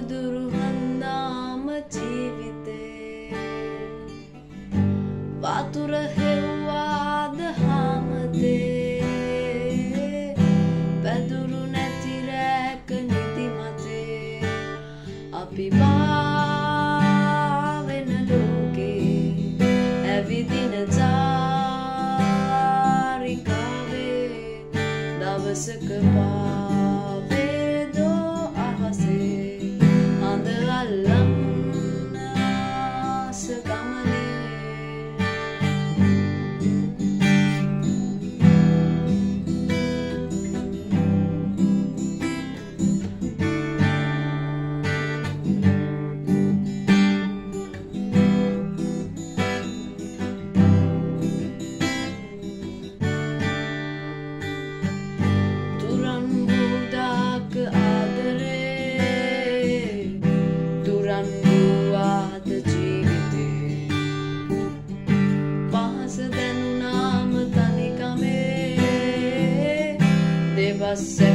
දුරුදුරුහන්නාම ජීවිතේ. වතුර හෙව්වාද හාමතේ. පැදුරු නැතිරෑක නිතිමතේ අපි බාවෙන ලෝකේ ඇවිදින ජාරිකාවේ දවසක පා say